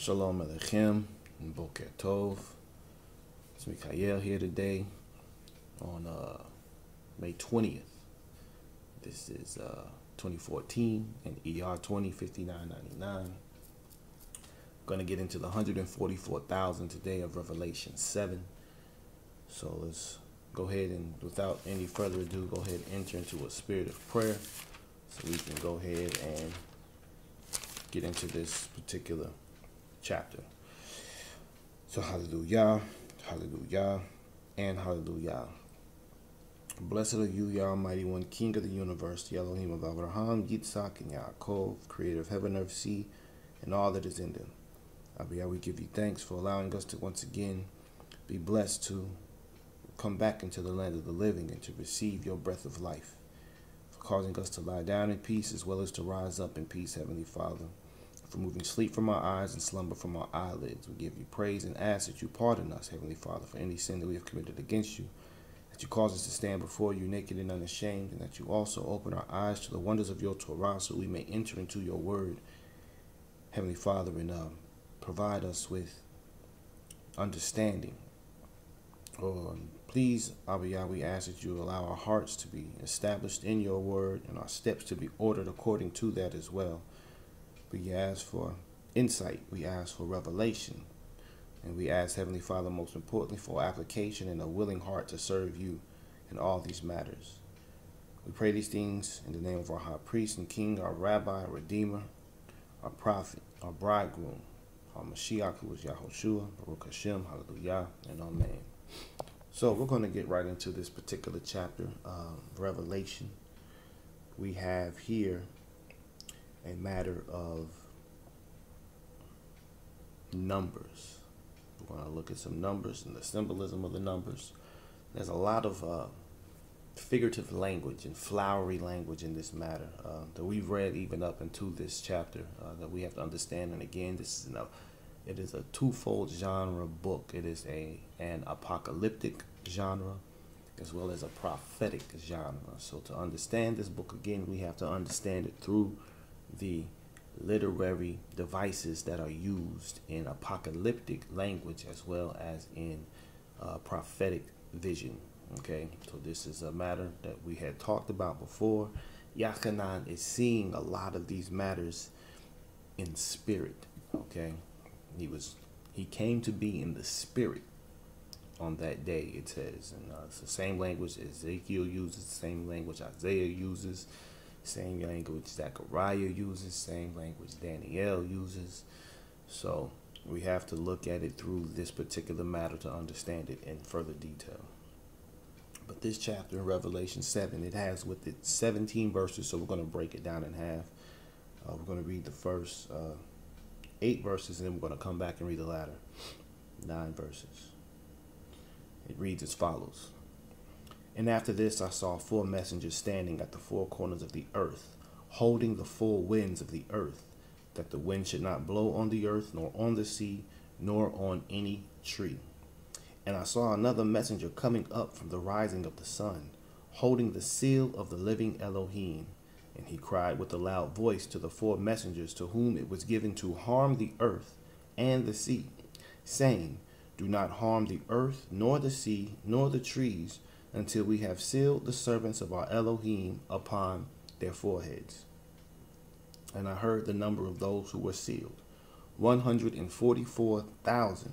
Shalom Aleichem and Boker Tov. It's Miykael here today on uh, May 20th. This is uh, 2014 and ER 205999. Going to get into the 144,000 today of Revelation 7. So let's go ahead and without any further ado, go ahead and enter into a spirit of prayer so we can go ahead and get into this particular chapter. So hallelujah, hallelujah, and hallelujah. Blessed are you, Yah Almighty One, King of the universe, the Elohim of Abraham, Yitzhak, and Yaakov, creator of heaven, earth, sea, and all that is in them. Abiyah, we give you thanks for allowing us to once again be blessed to come back into the land of the living and to receive your breath of life, for causing us to lie down in peace as well as to rise up in peace, Heavenly Father for moving sleep from our eyes and slumber from our eyelids. We give you praise and ask that you pardon us, Heavenly Father, for any sin that we have committed against you, that you cause us to stand before you naked and unashamed, and that you also open our eyes to the wonders of your Torah so we may enter into your word, Heavenly Father, and uh, provide us with understanding. Oh, please, Abba we ask that you allow our hearts to be established in your word and our steps to be ordered according to that as well. We ask for insight. We ask for revelation. And we ask, Heavenly Father, most importantly, for application and a willing heart to serve you in all these matters. We pray these things in the name of our high priest and king, our rabbi, our redeemer, our prophet, our bridegroom, our Mashiach, who is Yahushua, Baruch Hashem, hallelujah, and amen. So we're going to get right into this particular chapter, uh, Revelation. We have here a matter of numbers. We're going to look at some numbers and the symbolism of the numbers. There's a lot of uh, figurative language and flowery language in this matter uh, that we've read even up into this chapter uh, that we have to understand. And again, this is a, it is a twofold genre book. It is a an apocalyptic genre as well as a prophetic genre. So to understand this book again, we have to understand it through the literary devices that are used in apocalyptic language as well as in uh, prophetic vision. Okay, so this is a matter that we had talked about before. Yachanan is seeing a lot of these matters in spirit. Okay, he was he came to be in the spirit on that day. It says, and uh, it's the same language Ezekiel uses, the same language Isaiah uses same language Zechariah uses, same language Daniel uses. So we have to look at it through this particular matter to understand it in further detail. But this chapter in Revelation 7, it has with it 17 verses, so we're going to break it down in half. Uh, we're going to read the first uh, eight verses, and then we're going to come back and read the latter nine verses. It reads as follows. And after this I saw four messengers standing at the four corners of the earth, holding the four winds of the earth, that the wind should not blow on the earth, nor on the sea, nor on any tree. And I saw another messenger coming up from the rising of the sun, holding the seal of the living Elohim. And he cried with a loud voice to the four messengers to whom it was given to harm the earth and the sea, saying, Do not harm the earth, nor the sea, nor the trees, until we have sealed the servants of our Elohim upon their foreheads. And I heard the number of those who were sealed 144,000,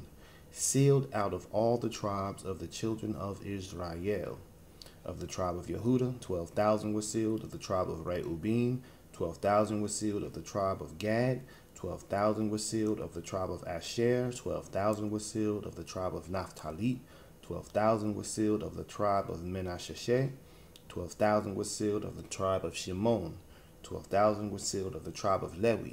sealed out of all the tribes of the children of Israel. Of the tribe of Yehuda, 12,000 were sealed. Of the tribe of Reuben, 12,000 were sealed. Of the tribe of Gad, 12,000 were sealed. Of the tribe of Asher, 12,000 were sealed. Of the tribe of Naphtali, 12,000 were sealed of the tribe of Menashe. 12,000 were sealed of the tribe of Shimon. 12,000 were sealed of the tribe of Levi.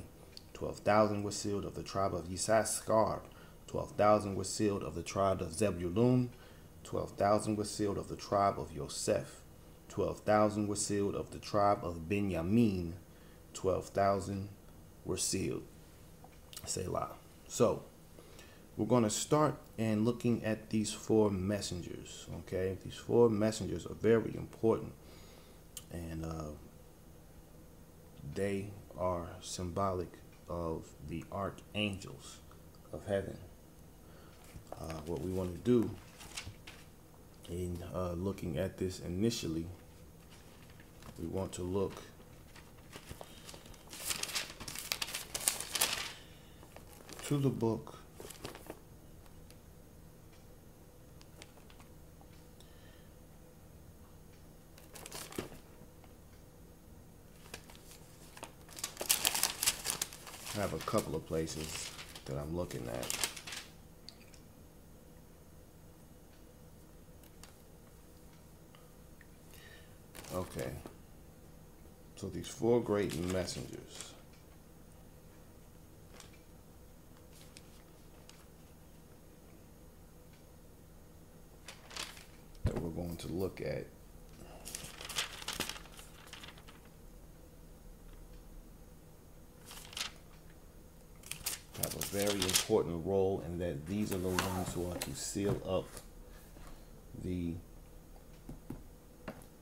12,000 were sealed of the tribe of Yisachar. 12,000 were sealed of the tribe of Zebulun. 12,000 were sealed of the tribe of Yosef. 12,000 were sealed of the tribe of Benjamin. 12,000 were sealed. Selah. So, we're going to start and looking at these four messengers. Okay, these four messengers are very important, and uh, they are symbolic of the archangels of heaven. Uh, what we want to do in uh, looking at this initially, we want to look to the book I have a couple of places that I'm looking at. Okay. So these four great messengers. That we're going to look at have a very important role and that these are the ones who are to seal up the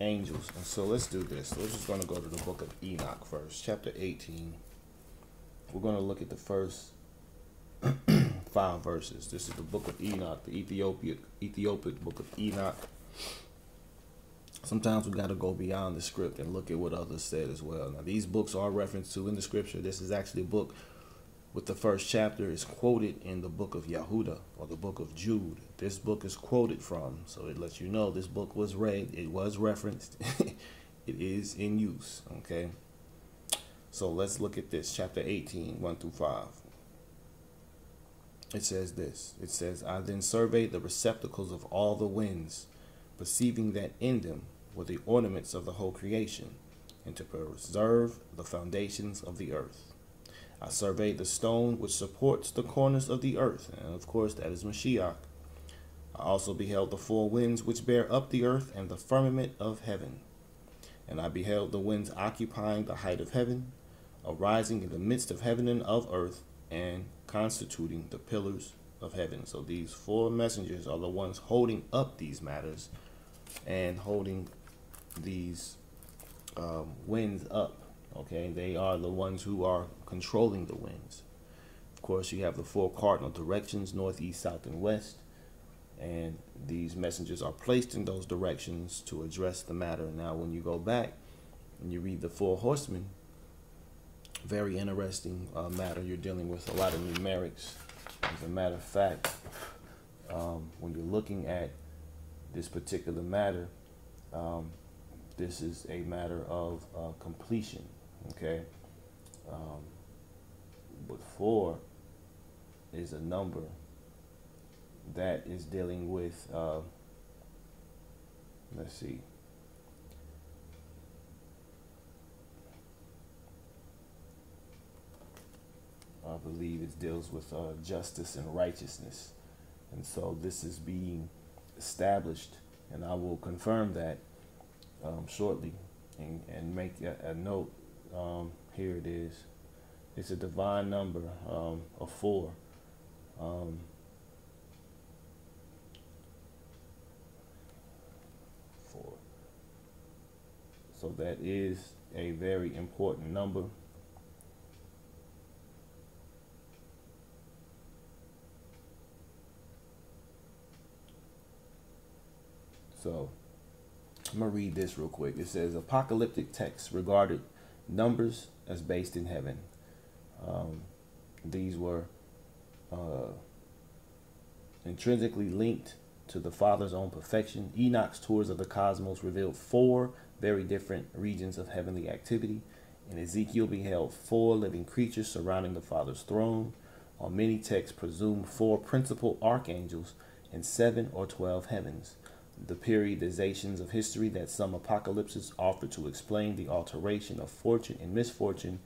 angels. And so let's do this. We're just going to go to the book of Enoch first, chapter 18. We're going to look at the first five verses. This is the book of Enoch, the Ethiopic Ethiopic book of Enoch. Sometimes we got to go beyond the script and look at what others said as well. Now, these books are referenced to in the scripture. This is actually a book with the first chapter is quoted in the book of Yahuda or the book of Jude. This book is quoted from, so it lets you know this book was read, it was referenced, it is in use. Okay, so let's look at this chapter 18, 1 through 5. It says this It says, I then surveyed the receptacles of all the winds, perceiving that in them were the ornaments of the whole creation, and to preserve the foundations of the earth. I surveyed the stone which supports the corners of the earth, and of course that is Mashiach. I also beheld the four winds which bear up the earth and the firmament of heaven. And I beheld the winds occupying the height of heaven, arising in the midst of heaven and of earth, and constituting the pillars of heaven. So these four messengers are the ones holding up these matters and holding these um, winds up. Okay, they are the ones who are controlling the winds. Of course, you have the four cardinal directions north, east, south, and west. And these messengers are placed in those directions to address the matter. Now, when you go back and you read the four horsemen, very interesting uh, matter. You're dealing with a lot of numerics. As a matter of fact, um, when you're looking at this particular matter, um, this is a matter of uh, completion. Okay. Um, but four is a number that is dealing with, uh, let's see, I believe it deals with uh, justice and righteousness. And so this is being established, and I will confirm that um, shortly and, and make a, a note um, here it is. It's a divine number um, of four. Um, four. So that is a very important number. So I'm going to read this real quick. It says apocalyptic texts regarded numbers as based in heaven. Um, these were uh, intrinsically linked to the Father's own perfection. Enoch's tours of the cosmos revealed four very different regions of heavenly activity. And Ezekiel beheld four living creatures surrounding the Father's throne. While many texts presume four principal archangels and seven or twelve heavens the periodizations of history that some apocalypses offer to explain the alteration of fortune and misfortune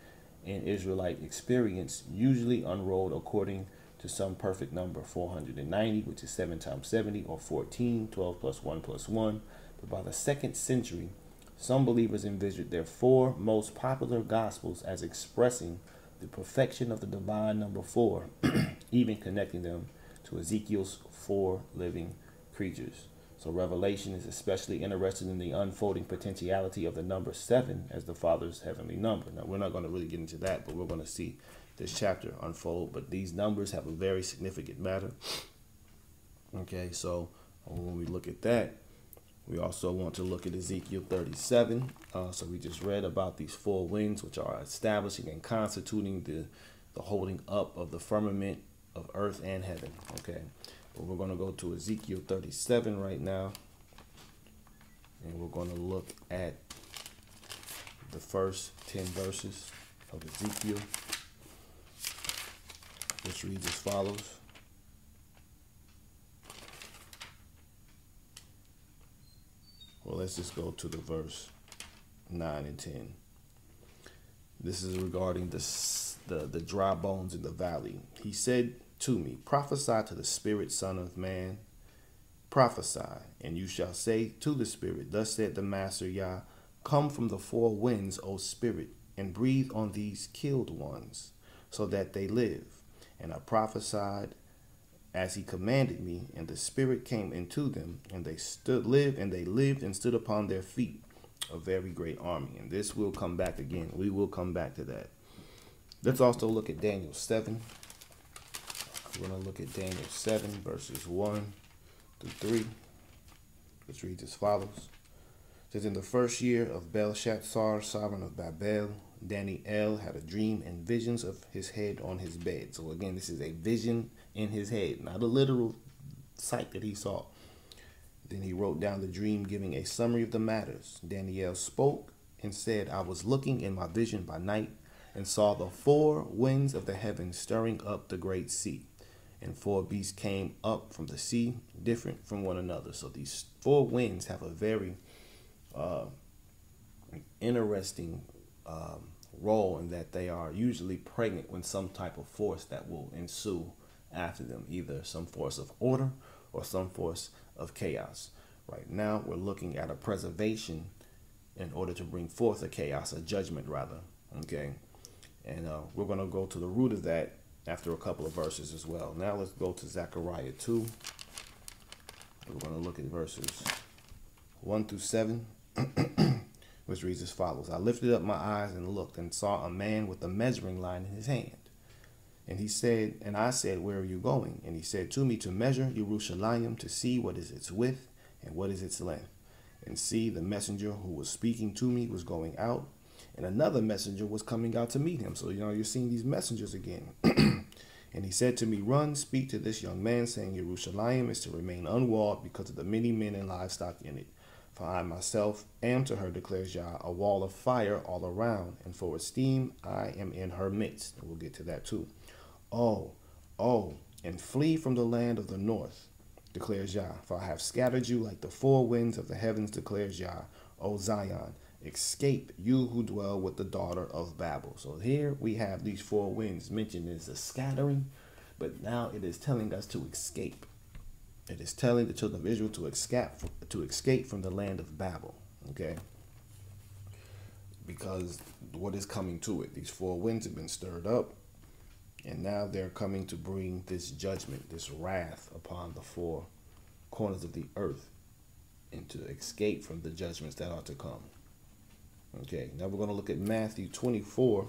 in Israelite experience usually unrolled according to some perfect number 490, which is 7 times 70, or 14, 12 plus 1 plus 1. But by the second century, some believers envisioned their four most popular gospels as expressing the perfection of the divine number 4, even connecting them to Ezekiel's four living creatures. So Revelation is especially interested in the unfolding potentiality of the number seven as the Father's heavenly number. Now we're not going to really get into that, but we're going to see this chapter unfold. But these numbers have a very significant matter. Okay, so when we look at that, we also want to look at Ezekiel 37. Uh, so we just read about these four winds, which are establishing and constituting the, the holding up of the firmament of earth and heaven. Okay, we're going to go to Ezekiel 37 right now. And we're going to look at the first 10 verses of Ezekiel, which reads as follows. Well, let's just go to the verse 9 and 10. This is regarding the, the, the dry bones in the valley. He said to me, Prophesy to the Spirit, Son of Man. Prophesy, and you shall say to the Spirit, Thus said the Master Yah, Come from the four winds, O Spirit, and breathe on these killed ones, so that they live. And I prophesied as he commanded me, and the Spirit came into them, and they stood, live, and they lived and stood upon their feet, a very great army. And this will come back again. We will come back to that. Let's also look at Daniel 7. We're going to look at Daniel 7, verses 1 through 3, which reads as follows. It says, In the first year of Belshazzar, sovereign of Babel, Daniel had a dream and visions of his head on his bed. So again, this is a vision in his head, not a literal sight that he saw. Then he wrote down the dream, giving a summary of the matters. Daniel spoke and said, I was looking in my vision by night and saw the four winds of the heavens stirring up the great sea. And four beasts came up from the sea, different from one another. So these four winds have a very uh, interesting um, role in that they are usually pregnant with some type of force that will ensue after them, either some force of order or some force of chaos. Right now, we're looking at a preservation in order to bring forth a chaos, a judgment rather. Okay, and uh, we're going to go to the root of that after a couple of verses as well. Now let's go to Zechariah 2. We're going to look at verses 1 through 7, which reads as follows I lifted up my eyes and looked and saw a man with a measuring line in his hand. And he said, and I said, Where are you going? And he said to me to measure Jerusalem to see what is its width and what is its length. And see, the messenger who was speaking to me was going out, and another messenger was coming out to meet him. So, you know, you're seeing these messengers again. and he said to me, Run, speak to this young man, saying, Jerusalem is to remain unwalled because of the many men and livestock in it. For I myself am to her, declares Yah, a wall of fire all around, and for esteem I am in her midst. And we'll get to that too. Oh, oh, and flee from the land of the north, declares Yah. For I have scattered you like the four winds of the heavens, declares Yah. O Zion, escape you who dwell with the daughter of Babel. So here we have these four winds mentioned as a scattering, but now it is telling us to escape. It is telling the children of Israel to escape to escape from the land of Babel. Okay. Because what is coming to it? These four winds have been stirred up and now they're coming to bring this judgment, this wrath upon the four corners of the earth and to escape from the judgments that are to come. Okay, now we're going to look at Matthew 24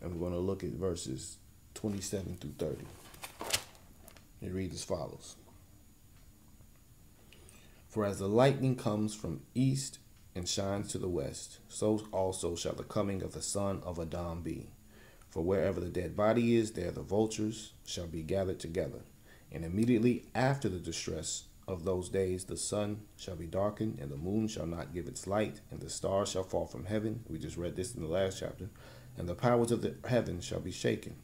and we're going to look at verses 27 through 30. It reads as follows For as the lightning comes from east and shines to the west, so also shall the coming of the Son of Adam be. For wherever the dead body is, there the vultures shall be gathered together. And immediately after the distress of those days, the sun shall be darkened, and the moon shall not give its light, and the stars shall fall from heaven. We just read this in the last chapter. And the powers of the heaven shall be shaken.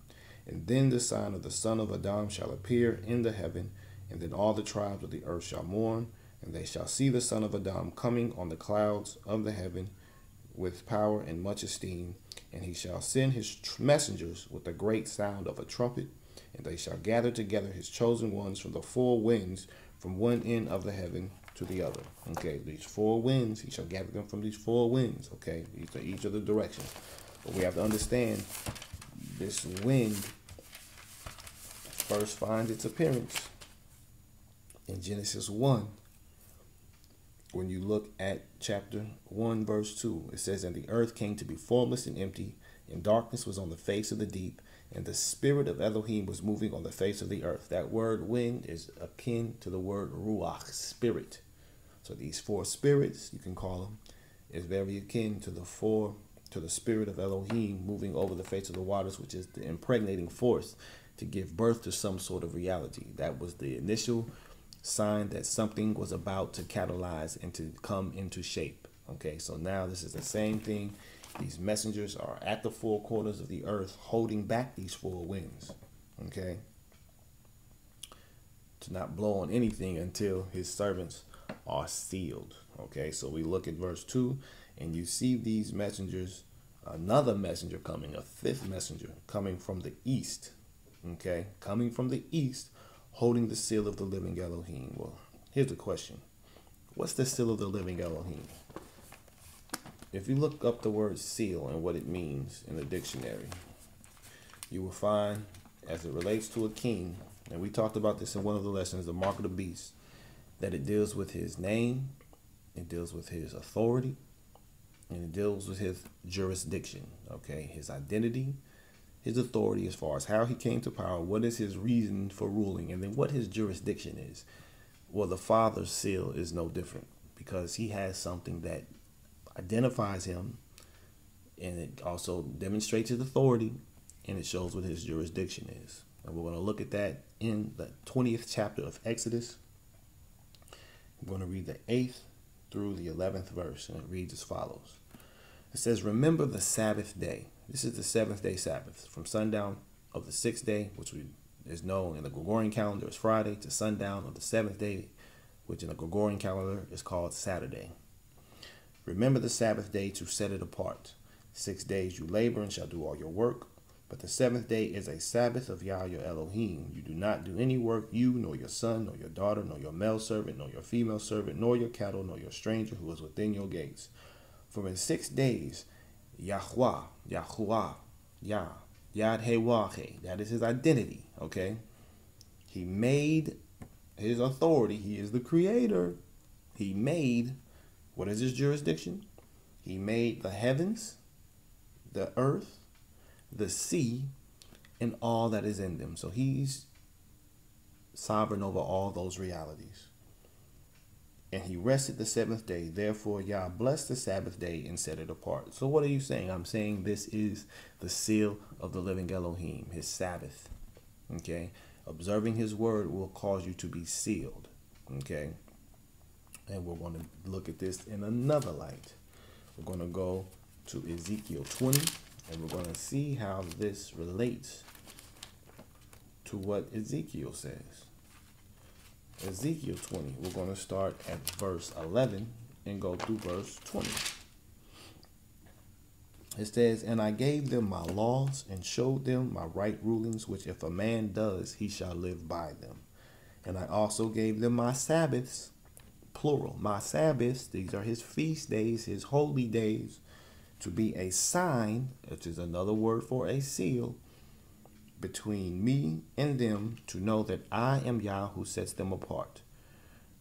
And then the sign of the Son of Adam shall appear in the heaven, and then all the tribes of the earth shall mourn, and they shall see the Son of Adam coming on the clouds of the heaven with power and much esteem and he shall send his messengers with the great sound of a trumpet, and they shall gather together his chosen ones from the four winds, from one end of the heaven to the other. Okay, these four winds, he shall gather them from these four winds. Okay, these are each of the directions. But we have to understand this wind first finds its appearance in Genesis 1 when you look at chapter 1, verse 2, it says, And the earth came to be formless and empty, and darkness was on the face of the deep, and the spirit of Elohim was moving on the face of the earth. That word wind is akin to the word ruach, spirit. So these four spirits, you can call them, is very akin to the four to the spirit of Elohim moving over the face of the waters, which is the impregnating force to give birth to some sort of reality. That was the initial sign that something was about to catalyze and to come into shape. Okay, so now this is the same thing. These messengers are at the four corners of the earth holding back these four winds. Okay, to not blow on anything until his servants are sealed. Okay, so we look at verse 2 and you see these messengers, another messenger coming, a fifth messenger coming from the east. Okay, coming from the east, holding the seal of the living Elohim. Well, here's the question What's the seal of the living Elohim? If you look up the word seal and what it means in the dictionary, you will find, as it relates to a king, and we talked about this in one of the lessons, the mark of the beast, that it deals with his name, it deals with his authority, and it deals with his jurisdiction, okay? His identity, his authority as far as how he came to power, what is his reason for ruling, and then what his jurisdiction is. Well, the Father's seal is no different because he has something that identifies him and it also demonstrates his authority and it shows what his jurisdiction is. And we're going to look at that in the 20th chapter of Exodus. I'm going to read the 8th through the 11th verse, and it reads as follows It says, Remember the Sabbath day. This is the seventh day Sabbath, from sundown of the sixth day, which is known in the Gregorian calendar as Friday, to sundown of the seventh day, which in the Gregorian calendar is called Saturday. Remember the Sabbath day to set it apart. Six days you labor and shall do all your work, but the seventh day is a Sabbath of Yah your Elohim. You do not do any work, you, nor your son, nor your daughter, nor your male servant, nor your female servant, nor your cattle, nor your stranger who is within your gates. For in six days, Yahweh, Yahuwah, Yah, Yad Hewahe, that is his identity, okay? He made his authority, he is the creator. He made, what is his jurisdiction? He made the heavens, the earth, the sea, and all that is in them. So he's sovereign over all those realities. And he rested the seventh day. Therefore, Yah blessed the Sabbath day and set it apart. So, what are you saying? I'm saying this is the seal of the living Elohim, his Sabbath. Okay? Observing his word will cause you to be sealed. Okay? And we're going to look at this in another light. We're going to go to Ezekiel 20 and we're going to see how this relates to what Ezekiel says. Ezekiel 20, we're going to start at verse 11 and go through verse 20. It says, And I gave them my laws and showed them my right rulings, which if a man does, he shall live by them. And I also gave them my Sabbaths, plural, my Sabbaths, these are his feast days, his holy days, to be a sign, which is another word for a seal, between me and them to know that I am Yah who sets them apart.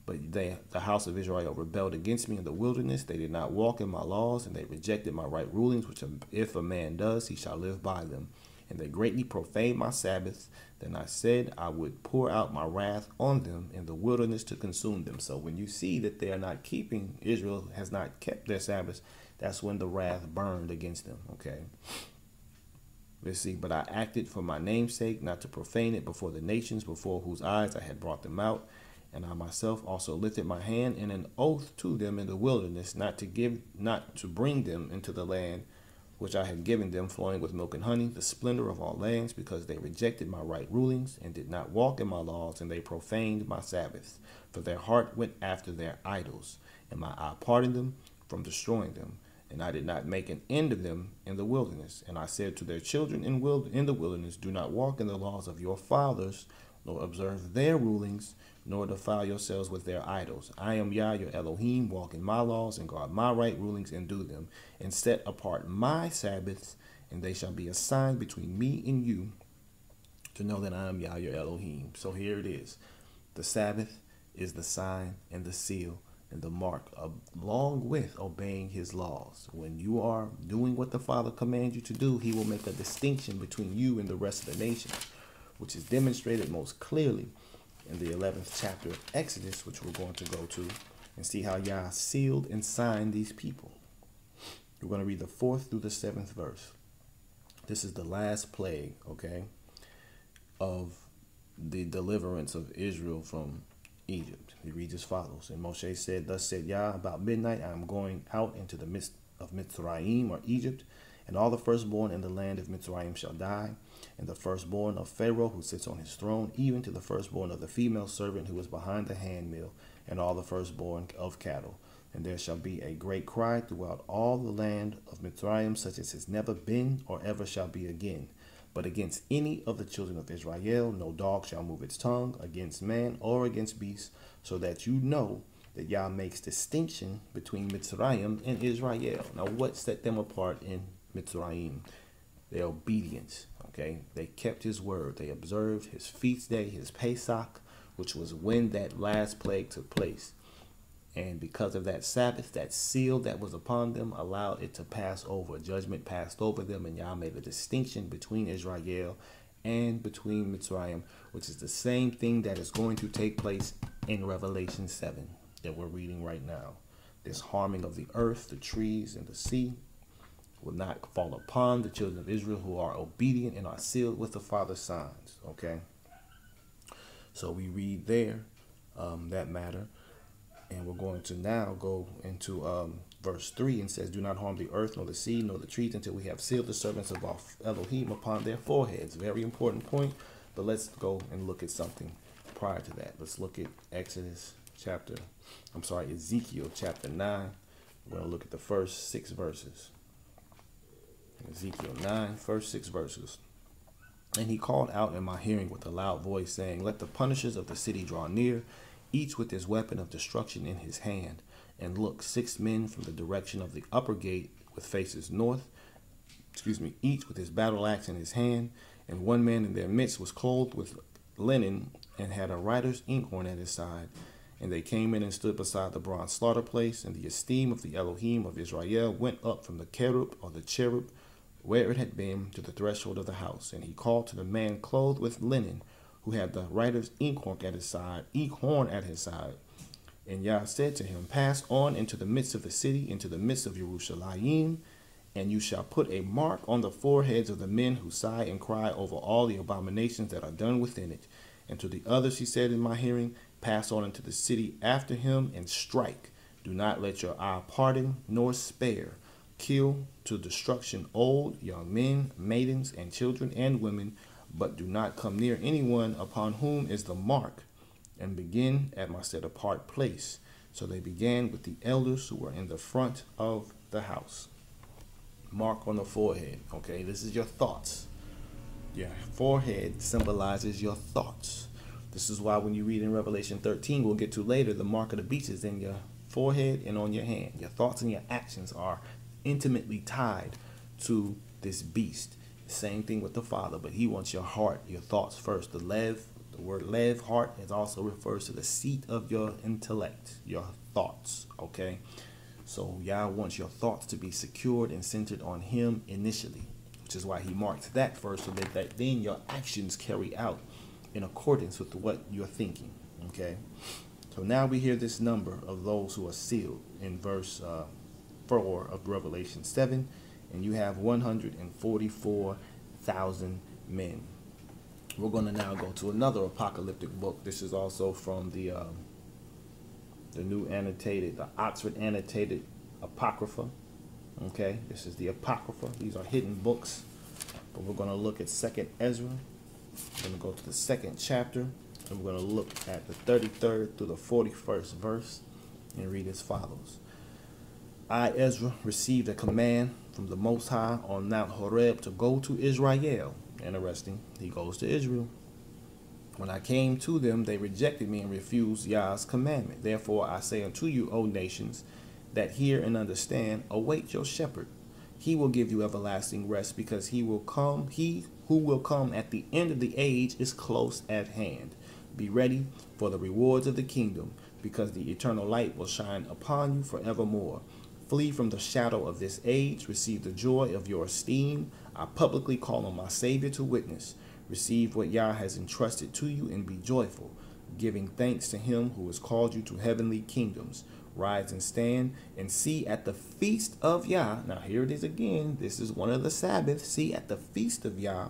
But they, the house of Israel rebelled against me in the wilderness. They did not walk in my laws, and they rejected my right rulings, which if a man does, he shall live by them. And they greatly profaned my Sabbaths. Then I said I would pour out my wrath on them in the wilderness to consume them. So when you see that they are not keeping, Israel has not kept their Sabbaths, that's when the wrath burned against them. Okay. Let's see. But I acted for my namesake, not to profane it before the nations, before whose eyes I had brought them out. And I myself also lifted my hand in an oath to them in the wilderness, not to give, not to bring them into the land which I had given them, flowing with milk and honey, the splendor of all lands, because they rejected my right rulings and did not walk in my laws, and they profaned my Sabbaths. For their heart went after their idols, and my eye parted them from destroying them and I did not make an end of them in the wilderness. And I said to their children in the wilderness, Do not walk in the laws of your fathers, nor observe their rulings, nor defile yourselves with their idols. I am Yah, your Elohim, walk in my laws, and guard my right rulings, and do them, and set apart my Sabbaths, and they shall be a sign between me and you, to know that I am Yah, your Elohim. So here it is. The Sabbath is the sign and the seal and the mark along with obeying his laws. When you are doing what the Father commands you to do, he will make a distinction between you and the rest of the nations, which is demonstrated most clearly in the 11th chapter of Exodus, which we're going to go to and see how Yah sealed and signed these people. We're going to read the fourth through the seventh verse. This is the last plague, okay, of the deliverance of Israel from Egypt. He reads as follows. And Moshe said, Thus said Yah, about midnight I am going out into the midst of Mitzrayim or Egypt, and all the firstborn in the land of Mitzrayim shall die, and the firstborn of Pharaoh who sits on his throne, even to the firstborn of the female servant who is behind the handmill, and all the firstborn of cattle. And there shall be a great cry throughout all the land of Mitzrayim, such as has never been or ever shall be again. But against any of the children of Israel, no dog shall move its tongue against man or against beast, so that you know that Yah makes distinction between Mitzrayim and Israel. Now, what set them apart in Mitzrayim? Their obedience. Okay, they kept His word. They observed His feast day, His Pesach, which was when that last plague took place. And because of that Sabbath, that seal that was upon them allowed it to pass over. Judgment passed over them, and Yah made a distinction between Israel and between Mitzrayim, which is the same thing that is going to take place in Revelation 7 that we're reading right now. This harming of the earth, the trees, and the sea will not fall upon the children of Israel who are obedient and are sealed with the Father's signs. Okay? So we read there um, that matter. And we're going to now go into um, verse 3 and says, Do not harm the earth, nor the sea, nor the trees until we have sealed the servants of our Elohim upon their foreheads. Very important point. But let's go and look at something prior to that. Let's look at Exodus chapter, I'm sorry, Ezekiel chapter 9. We're going to look at the first six verses. Ezekiel 9, first six verses. And he called out in my hearing with a loud voice, saying, Let the punishers of the city draw near, each with his weapon of destruction in his hand. And look, six men from the direction of the upper gate with faces north, excuse me, each with his battle axe in his hand. And one man in their midst was clothed with linen and had a writer's inkhorn at his side. And they came in and stood beside the bronze slaughter place, and the esteem of the Elohim of Israel went up from the cherub or the cherub where it had been to the threshold of the house. And he called to the man clothed with linen, who had the writer's inkhorn at his side, inkhorn at his side. And Yah said to him, Pass on into the midst of the city, into the midst of Jerusalem, and you shall put a mark on the foreheads of the men who sigh and cry over all the abominations that are done within it. And to the others he said in my hearing, Pass on into the city after him and strike. Do not let your eye pardon nor spare kill to destruction old, young men, maidens, and children and women, but do not come near anyone upon whom is the mark, and begin at my set apart place. So they began with the elders who were in the front of the house. Mark on the forehead. Okay, this is your thoughts. Your forehead symbolizes your thoughts. This is why when you read in Revelation 13, we'll get to later, the mark of the beast is in your forehead and on your hand. Your thoughts and your actions are intimately tied to this beast. Same thing with the Father, but He wants your heart, your thoughts first. The lev, the word lev, heart, it also refers to the seat of your intellect, your thoughts. Okay, so Yah wants your thoughts to be secured and centered on Him initially, which is why He marked that first, so that, that then your actions carry out in accordance with what you're thinking. Okay, so now we hear this number of those who are sealed in verse. Uh, 4 of Revelation 7, and you have 144,000 men. We're going to now go to another apocalyptic book. This is also from the um, the new annotated, the Oxford annotated Apocrypha. Okay, this is the Apocrypha. These are hidden books, but we're going to look at Second Ezra. We're going to go to the second chapter, and we're going to look at the 33rd through the 41st verse, and read as follows. I, Ezra, received a command from the Most High on Mount Horeb to go to Israel. Interesting. He goes to Israel. When I came to them, they rejected me and refused Yah's commandment. Therefore, I say unto you, O nations, that hear and understand, await your shepherd. He will give you everlasting rest, because he will come, he who will come at the end of the age is close at hand. Be ready for the rewards of the kingdom because the eternal light will shine upon you forevermore. Flee from the shadow of this age, receive the joy of your esteem. I publicly call on my Savior to witness. Receive what Yah has entrusted to you and be joyful, giving thanks to him who has called you to heavenly kingdoms. Rise and stand and see at the feast of Yah. Now, here it is again. This is one of the Sabbaths. See at the feast of Yah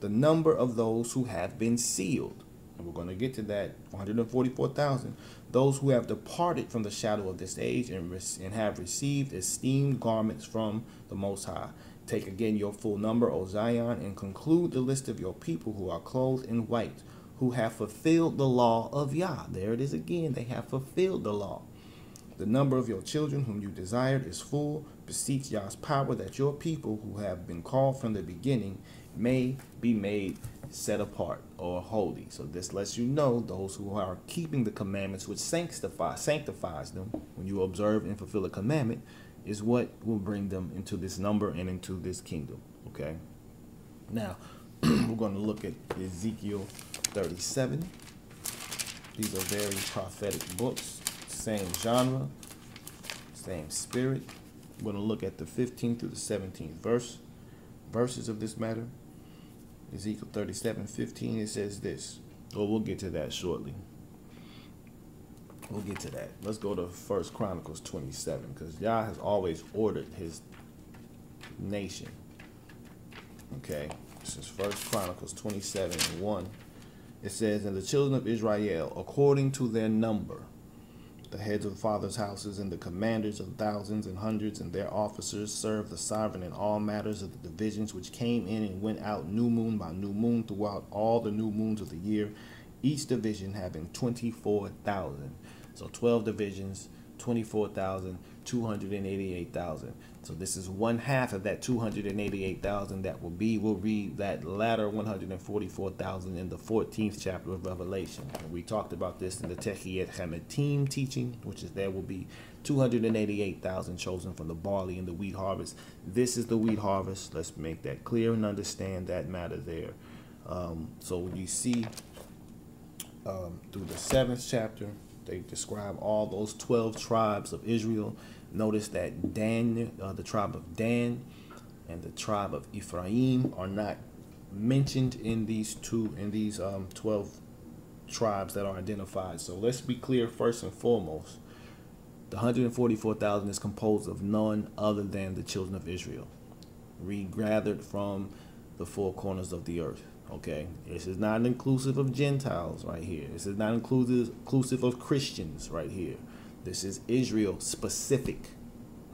the number of those who have been sealed. And we're going to get to that 144,000. Those who have departed from the shadow of this age and, and have received esteemed garments from the Most High. Take again your full number, O Zion, and conclude the list of your people who are clothed in white, who have fulfilled the law of Yah. There it is again. They have fulfilled the law. The number of your children whom you desired is full. Beseech Yah's power that your people who have been called from the beginning may be made set apart or holy. So this lets you know those who are keeping the commandments, which sanctify sanctifies them when you observe and fulfill a commandment, is what will bring them into this number and into this kingdom. Okay. Now we're going to look at Ezekiel 37. These are very prophetic books, same genre, same spirit. We're going to look at the 15th through the 17th verse verses of this matter. Ezekiel 37 15, it says this. Well, we'll get to that shortly. We'll get to that. Let's go to First Chronicles 27, because Yah has always ordered his nation. Okay, this is First Chronicles 27 1. It says, And the children of Israel, according to their number, the heads of fathers' houses and the commanders of thousands and hundreds and their officers served the sovereign in all matters of the divisions which came in and went out new moon by new moon throughout all the new moons of the year, each division having 24,000. So 12 divisions, 24,000, 288,000. So this is one half of that 288,000 that will be, we'll read that latter 144,000 in the 14th chapter of Revelation. And we talked about this in the Techiyet Hamatim teaching, which is there will be 288,000 chosen from the barley and the wheat harvest. This is the wheat harvest. Let's make that clear and understand that matter there. Um, so you see um, through the seventh chapter, they describe all those 12 tribes of Israel Notice that Dan, uh, the tribe of Dan, and the tribe of Ephraim are not mentioned in these two in these um, 12 tribes that are identified. So let's be clear first and foremost. The 144,000 is composed of none other than the children of Israel, regathered from the four corners of the earth. Okay, this is not inclusive of Gentiles right here. This is not inclusive of Christians right here. This is Israel specific.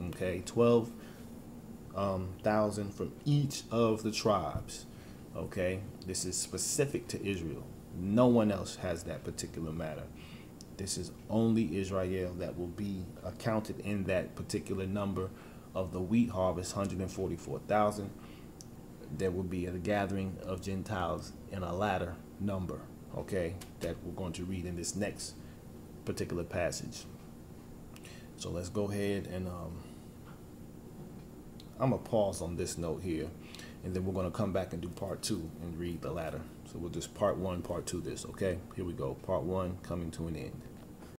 Okay, 12,000 um, from each of the tribes. Okay, this is specific to Israel. No one else has that particular matter. This is only Israel that will be accounted in that particular number of the wheat harvest, 144,000. There will be a gathering of Gentiles in a latter number, okay, that we're going to read in this next particular passage. So let's go ahead and um, I'm gonna pause on this note here and then we're gonna come back and do part two and read the latter. So we'll just part one, part two this, okay? Here we go, part one coming to an end.